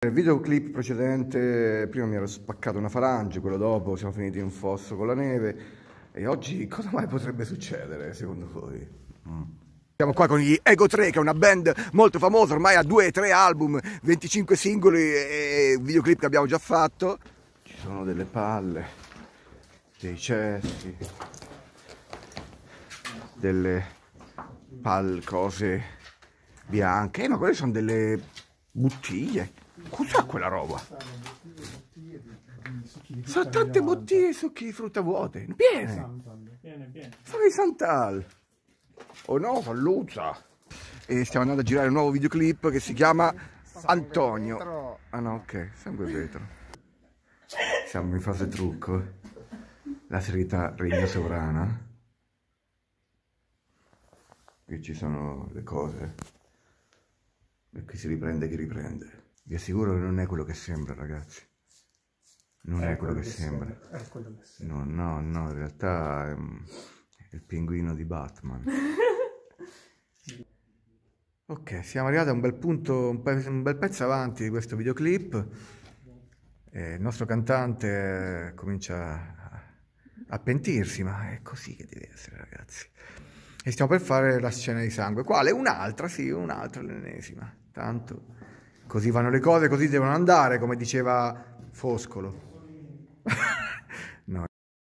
Nel videoclip precedente, prima mi ero spaccato una falange, quello dopo siamo finiti in un fosso con la neve e oggi cosa mai potrebbe succedere secondo voi? Mm. Siamo qua con gli Ego 3 che è una band molto famosa, ormai ha 2-3 album, 25 singoli e videoclip che abbiamo già fatto. Ci sono delle palle, dei cessi, delle pal cose bianche, eh, ma quelle sono delle bottiglie. Cos'è quella roba? Sono tante bottiglie di succhi di frutta vuote. Piene. Sono di Santal. Oh no, Falluzza. E stiamo andando a girare un nuovo videoclip che si chiama Antonio. Ah no, ok, sangue vetro. Siamo in fase trucco. La serietà regna sovrana. Qui ci sono le cose. E qui si riprende chi riprende. Vi assicuro che non è quello che sembra, ragazzi. Non è, è quello, quello, che, che sembra. sembra. È quello che sembra. No, no, no, in realtà è, è il pinguino di Batman. ok, siamo arrivati a un bel punto, un, pe un bel pezzo avanti di questo videoclip. E il nostro cantante comincia a pentirsi, ma è così che deve essere, ragazzi. E stiamo per fare la scena di sangue. Quale? Un'altra, sì, un'altra, l'ennesima. Tanto Così vanno le cose, così devono andare, come diceva Foscolo.